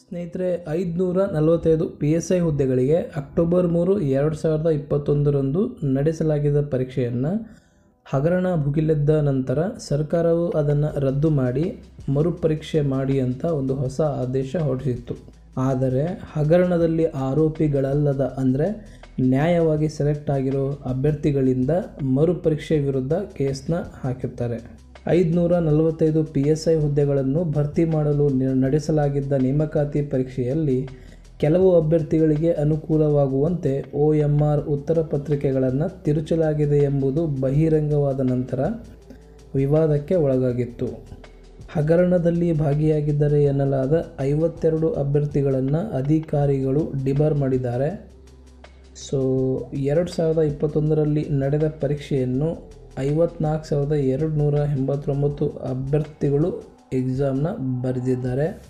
ಸ್ನೇಹಿತರೆ, ಐದುನೂರ ನಲವತ್ತೈದು ಪಿ ಎಸ್ ಐ ಹುದ್ದೆಗಳಿಗೆ ಅಕ್ಟೋಬರ್ ಮೂರು, ಎರಡು ಸಾವಿರದ ಇಪ್ಪತ್ತೊಂದರಂದು ನಡೆಸಲಾಗಿದ್ದ ಪರೀಕ್ಷೆಯನ್ನು ಹಗರಣ ಭುಗಿಲೆದ್ದ ನಂತರ ಸರ್ಕಾರವು ಅದನ್ನು ರದ್ದು ಮಾಡಿ ಮರುಪರೀಕ್ಷೆ ಮಾಡಿ ಅಂತ ಒಂದು ಹೊಸ ಆದೇಶ ಹೊರಡಿಸಿತ್ತು. ಆದರೆ ಹಗರಣದಲ್ಲಿ ಆರೋಪಿಗಳಲ್ಲದ ಅಂದರೆ ನ್ಯಾಯವಾಗಿ ಸೆಲೆಕ್ಟ್ ಆಗಿರೋ ಅಭ್ಯರ್ಥಿಗಳಿಂದ ಮರುಪರೀಕ್ಷೆ ವಿರುದ್ಧ ಕೇಸ್ನ ಹಾಕಿರ್ತಾರೆ. ಐದುನೂರ ನಲವತ್ತೈದು ಪಿ ಎಸ್ ಐ ಹುದ್ದೆಗಳನ್ನು ಭರ್ತಿ ಮಾಡಲು ನಡೆಸಲಾಗಿದ್ದ ನೇಮಕಾತಿ ಪರೀಕ್ಷೆಯಲ್ಲಿ ಕೆಲವು ಅಭ್ಯರ್ಥಿಗಳಿಗೆ ಅನುಕೂಲವಾಗುವಂತೆ ಒ ಎಂ ಆರ್ ಉತ್ತರ ಪತ್ರಿಕೆಗಳನ್ನು ತಿರುಚಲಾಗಿದೆ ಎಂಬುದು ಬಹಿರಂಗವಾದ ನಂತರ ವಿವಾದಕ್ಕೆ ಒಳಗಾಗಿತ್ತು. ಹಗರಣದಲ್ಲಿ ಭಾಗಿಯಾಗಿದ್ದಾರೆ ಎನ್ನಲಾದ ಐವತ್ತೆರಡು ಅಭ್ಯರ್ಥಿಗಳನ್ನು ಅಧಿಕಾರಿಗಳು ಡಿಬಾರ್ ಮಾಡಿದ್ದಾರೆ. ಸೊ, ಎರಡು ಸಾವಿರದ ಇಪ್ಪತ್ತೊಂದರಲ್ಲಿ ನಡೆದ ಪರೀಕ್ಷೆಯನ್ನು ಐವತ್ನಾಲ್ಕು ಸಾವಿರದ ಎರಡು ನೂರ ಎಂಬತ್ತೊಂಬತ್ತು ಅಭ್ಯರ್ಥಿಗಳು ಎಕ್ಸಾಮ್ನ ಬರೆದಿದ್ದಾರೆ.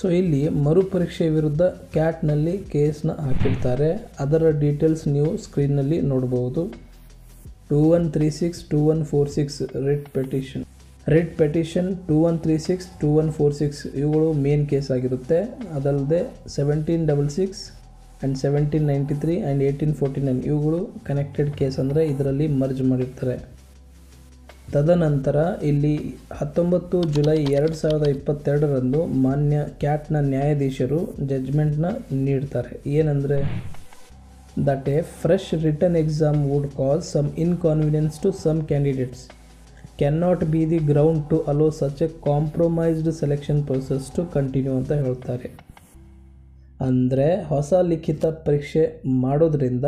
ಸೊ, ಇಲ್ಲಿ ಮರುಪರೀಕ್ಷೆ ವಿರುದ್ಧ ಕ್ಯಾಟ್ನಲ್ಲಿ ಕೇಸ್ನ ಹಾಕಿರ್ತಾರೆ. ಅದರ ಡೀಟೇಲ್ಸ್ ನೀವು ಸ್ಕ್ರೀನ್ನಲ್ಲಿ ನೋಡಬಹುದು two one three six, two one four six, writ petition. Writ petition two one three six, two one four six ಇವುಗಳು ಮೇನ್ ಕೇಸ್ ಆಗಿರುತ್ತೆ. ಅದಲ್ಲದೆ seventeen double six and seventeen ninety three and eighteen forty nine ಇವುಗಳು connected case ಅಂದರೆ ಇದರಲ್ಲಿ merge ಮಾಡಿರ್ತಾರೆ. ತದನಂತರ ಇಲ್ಲಿ ಹತ್ತೊಂಬತ್ತು ಜುಲೈ ಎರಡು ಸಾವಿರದ ಇಪ್ಪತ್ತೆರಡರಂದು ಮಾನ್ಯ ಕ್ಯಾಟ್ನ ನ್ಯಾಯಾಧೀಶರು ಜಡ್ಜ್ಮೆಂಟ್ನ ನೀಡ್ತಾರೆ. ಏನಂದರೆ that a fresh written exam would cause some inconvenience to some candidates. Cannot be the ground to allow such a compromised selection process to continue ಅಂತ ಹೇಳ್ತಾರೆ. ಅಂದರೆ ಹೊಸ ಲಿಖಿತ ಪರೀಕ್ಷೆ ಮಾಡೋದ್ರಿಂದ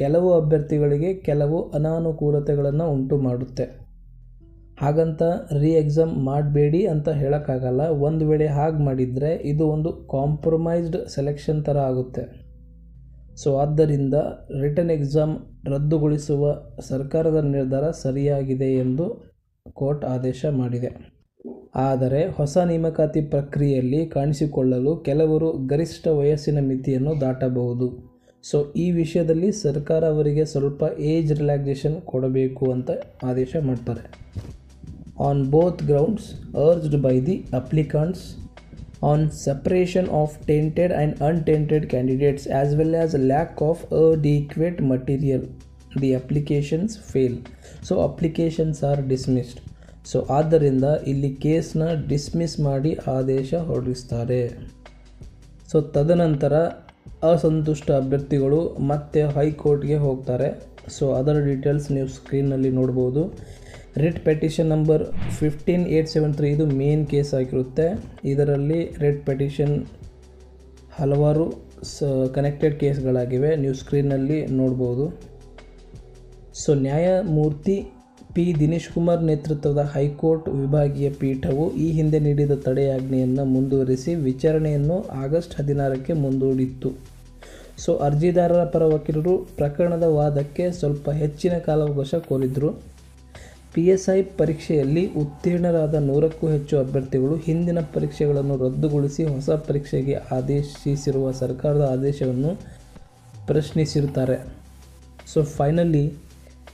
ಕೆಲವು ಅಭ್ಯರ್ಥಿಗಳಿಗೆ ಕೆಲವು ಅನಾನುಕೂಲತೆಗಳನ್ನು ಉಂಟು ಮಾಡುತ್ತೆ. ಹಾಗಂತ ರೀ ಎಕ್ಸಾಮ್ ಮಾಡಬೇಡಿ ಅಂತ ಹೇಳೋಕ್ಕಾಗಲ್ಲ, ಒಂದು ವೇಳೆ ಹಾಗೆ ಮಾಡಿದರೆ ಇದು ಒಂದು ಕಾಂಪ್ರಮೈಸ್ಡ್ ಸೆಲೆಕ್ಷನ್ ಥರ ಆಗುತ್ತೆ. ಸೊ ಆದ್ದರಿಂದ ರಿಟರ್ನ್ ಎಕ್ಸಾಮ್ ರದ್ದುಗೊಳಿಸುವ ಸರ್ಕಾರದ ನಿರ್ಧಾರ ಸರಿಯಾಗಿದೆ ಎಂದು ಕೋರ್ಟ್ ಆದೇಶ ಮಾಡಿದೆ. ಆದರೆ ಹೊಸ ನೇಮಕಾತಿ ಪ್ರಕ್ರಿಯೆಯಲ್ಲಿ ಕಾಣಿಸಿಕೊಳ್ಳಲು ಕೆಲವರು ಗರಿಷ್ಠ ವಯಸ್ಸಿನ ಮಿತಿಯನ್ನು ದಾಟಬಹುದು. ಸೊ, ಈ ವಿಷಯದಲ್ಲಿ ಸರ್ಕಾರ ಅವರಿಗೆ ಸ್ವಲ್ಪ ಏಜ್ ರಿಲ್ಯಾಕ್ಸೇಷನ್ ಕೊಡಬೇಕು ಅಂತ ಆದೇಶ ಮಾಡ್ತಾರೆ. On both grounds urged by the applicants, on suppression of tainted and untainted candidates as well as lack of adequate material the applications fail. So applications are dismissed so ಆದ್ದರಿಂದ ಇಲ್ಲಿ ಕೇಸ್ನ dismiss ಮಾಡಿ ಆದೇಶ ಹೊರಡಿಸ್ತಾರೆ. So ತದನಂತರ ಅಸಂತುಷ್ಟ ಅಭ್ಯರ್ಥಿಗಳು ಮತ್ತೆ ಹೈಕೋರ್ಟ್ಗೆ ಹೋಗ್ತಾರೆ. ಸೊ ಅದರ ಡೀಟೇಲ್ಸ್ ನೀವು ಸ್ಕ್ರೀನಲ್ಲಿ ನೋಡ್ಬೋದು. Writ petition number fifteen eight seven three ಇದು ಮೇನ್ ಕೇಸ್ ಆಗಿರುತ್ತೆ. ಇದರಲ್ಲಿ ರಿಟ್ ಪೆಟಿಷನ್ ಹಲವಾರು ಸ ಕನೆಕ್ಟೆಡ್ ಕೇಸ್ಗಳಾಗಿವೆ ನೀವು ಸ್ಕ್ರೀನಲ್ಲಿ ನೋಡ್ಬೋದು. ಸೊ ನ್ಯಾಯಮೂರ್ತಿ ಪಿ ದಿನೇಶ್ ಕುಮಾರ್ ನೇತೃತ್ವದ ಹೈಕೋರ್ಟ್ ವಿಭಾಗೀಯ ಪೀಠವು ಈ ಹಿಂದೆ ನೀಡಿದ ತಡೆಯಾಜ್ಞೆಯನ್ನು ಮುಂದುವರಿಸಿ ವಿಚಾರಣೆಯನ್ನು ಆಗಸ್ಟ್ ಹದಿನಾರಕ್ಕೆ ಮುಂದೂಡಿತ್ತು. ಸೊ ಅರ್ಜಿದಾರರ ಪರ ವಕೀಲರು ಪ್ರಕರಣದ ವಾದಕ್ಕೆ ಸ್ವಲ್ಪ ಹೆಚ್ಚಿನ ಕಾಲಾವಕಾಶ ಕೋರಿದ್ರು. ಪಿ ಎಸ್ ಐ ಪರೀಕ್ಷೆಯಲ್ಲಿ ಉತ್ತೀರ್ಣರಾದ ನೂರಕ್ಕೂ ಹೆಚ್ಚು ಅಭ್ಯರ್ಥಿಗಳು ಹಿಂದಿನ ಪರೀಕ್ಷೆಗಳನ್ನು ರದ್ದುಗೊಳಿಸಿ ಹೊಸ ಪರೀಕ್ಷೆಗೆ ಆದೇಶಿಸಿರುವ ಸರ್ಕಾರದ ಆದೇಶವನ್ನು ಪ್ರಶ್ನಿಸಿರುತ್ತಾರೆ. ಸೊ ಫೈನಲಿ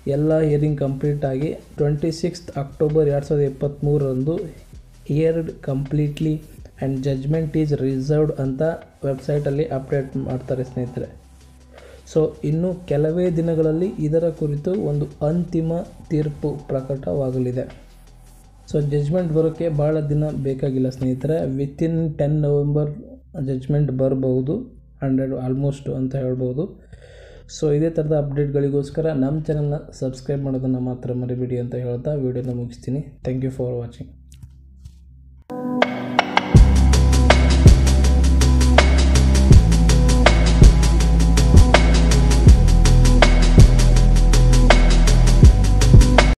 ಎಲ್ಲ ಹಿಯರಿಂಗ್ ಕಂಪ್ಲೀಟ್ ಆಗಿ ಟ್ವೆಂಟಿ ಸಿಕ್ಸ್ತ್ ಅಕ್ಟೋಬರ್ ಎರಡು ಸಾವಿರದ ಇಪ್ಪತ್ತ್ಮೂರರಂದು heard completely and judgement is reserved ಅಂತ ವೆಬ್ಸೈಟಲ್ಲಿ ಅಪ್ಡೇಟ್ ಮಾಡ್ತಾರೆ ಸ್ನೇಹಿತರೆ. ಸೊ ಇನ್ನು ಕೆಲವೇ ದಿನಗಳಲ್ಲಿ ಇದರ ಕುರಿತು ಒಂದು ಅಂತಿಮ ತೀರ್ಪು ಪ್ರಕಟವಾಗಲಿದೆ. ಸೊ ಜಜ್ಮೆಂಟ್ ಬರೋಕ್ಕೆ ಭಾಳ ದಿನ ಬೇಕಾಗಿಲ್ಲ ಸ್ನೇಹಿತರೆ. ವಿತಿನ್ ಟೆನ್ ನವೆಂಬರ್ ಜಜ್ಮೆಂಟ್ ಬರಬಹುದು. ಹಂಡ್ರೆಡ್ ಆಲ್ಮೋಸ್ಟ್ ಅಂತ ಹೇಳ್ಬೋದು ಸೊ ಇದೇ ಥರದ ಅಪ್ಡೇಟ್ಗಳಿಗೋಸ್ಕರ ನಮ್ಮ ಚಾನಲ್ನ ಸಬ್ಸ್ಕ್ರೈಬ್ ಮಾಡೋದನ್ನು ಮಾತ್ರ ಮರಿಬೇಡಿ ಅಂತ ಹೇಳ್ತಾ ವಿಡಿಯೋನ ಮುಗಿಸ್ತೀನಿ. Thank you for watching